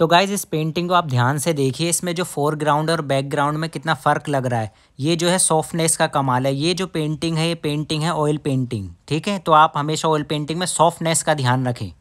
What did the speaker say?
तो गाइज़ इस पेंटिंग को आप ध्यान से देखिए, इसमें जो फोरग्राउंड और बैकग्राउंड में कितना फ़र्क लग रहा है, ये जो है सॉफ्टनेस का कमाल है, ये जो पेंटिंग है, ये पेंटिंग है ऑयल पेंटिंग ठीक है? तो आप हमेशा ऑयल पेंटिंग में सॉफ्टनेस का ध्यान रखें।